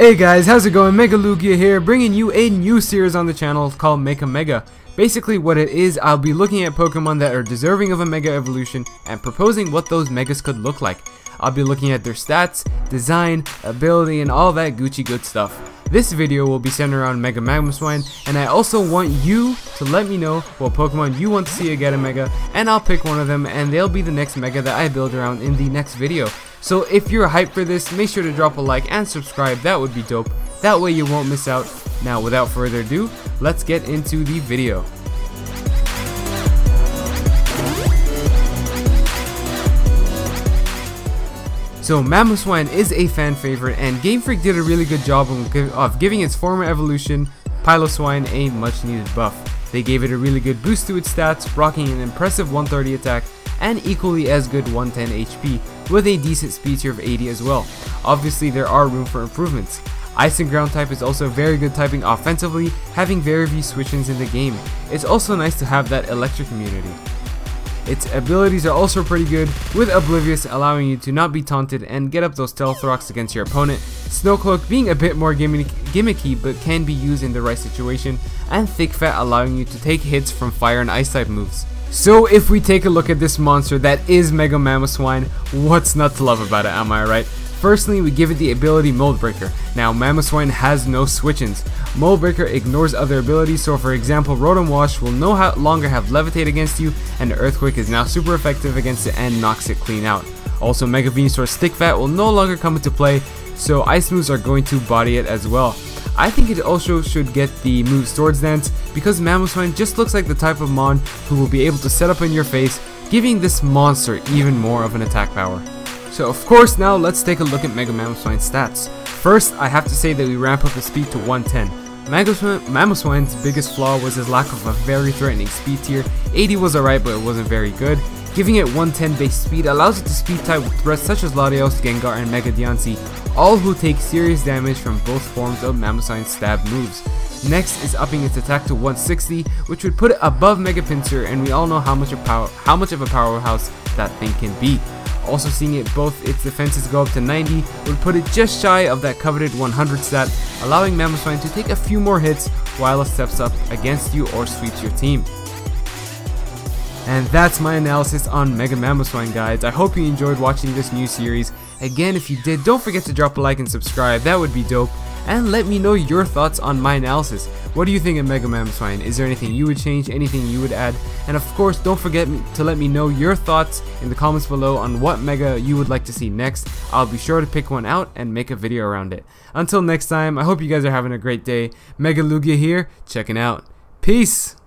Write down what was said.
Hey guys, how's it going? Mega Lugia here, bringing you a new series on the channel called Make a Mega. Basically what it is, I'll be looking at Pokemon that are deserving of a Mega Evolution and proposing what those Megas could look like. I'll be looking at their stats, design, ability, and all that Gucci good stuff. This video will be centered around Mega Mamoswine, and I also want you to let me know what Pokemon you want to see get a Mega, and I'll pick one of them, and they'll be the next Mega that I build around in the next video. So if you're hyped for this, make sure to drop a like and subscribe, that would be dope. That way you won't miss out. Now without further ado, let's get into the video. So Mamoswine is a fan favorite and Game Freak did a really good job of giving its former evolution, Piloswine, a much needed buff. They gave it a really good boost to its stats, rocking an impressive 130 attack and equally as good 110 HP, with a decent speed tier of 80 as well. Obviously there are room for improvements. Ice and Ground type is also very good typing offensively, having very few switch-ins in the game. It's also nice to have that electric immunity. Its abilities are also pretty good, with Oblivious allowing you to not be taunted and get up those stealth rocks against your opponent, Snowcloak being a bit more gimmicky but can be used in the right situation, and Thick Fat allowing you to take hits from fire and ice type moves. So if we take a look at this monster that is Mega Mamoswine, what's not to love about it, am I right? Firstly, we give it the ability Mold Breaker. Now, Mamoswine has no switch-ins. Mold Breaker ignores other abilities, so for example, Rotom Wash will no longer have Levitate against you, and Earthquake is now super effective against it and knocks it clean out. Also, Mega Venusaur's Thick Fat will no longer come into play, so Ice moves are going to body it as well. I think it also should get the move Swords Dance because Mamoswine just looks like the type of Mon who will be able to set up in your face, giving this monster even more of an attack power. So of course now let's take a look at Mega Mamoswine's stats. First, I have to say that we ramp up his speed to 110. Mamoswine's biggest flaw was his lack of a very threatening speed tier. 80 was alright but it wasn't very good. Giving it 110 base speed allows it to speed type with threats such as Latios, Gengar, and Mega Diancie, all who take serious damage from both forms of Mamoswine's stab moves. Next is upping its attack to 160, which would put it above Mega Pinsir, and we all know how much power how much of a powerhouse that thing can be. Also seeing it both its defenses go up to 90 would put it just shy of that coveted 100 stat, allowing Mamoswine to take a few more hits while it steps up against you or sweeps your team. And that's my analysis on Mega Mamoswine guys. I hope you enjoyed watching this new series. Again, if you did, don't forget to drop a like and subscribe, that would be dope. And let me know your thoughts on my analysis. What do you think of Mega Mamoswine? Is there anything you would change, anything you would add? And of course, don't forget to let me know your thoughts in the comments below on what Mega you would like to see next. I'll be sure to pick one out and make a video around it. Until next time, I hope you guys are having a great day. Mega Lugia here, checking out. Peace!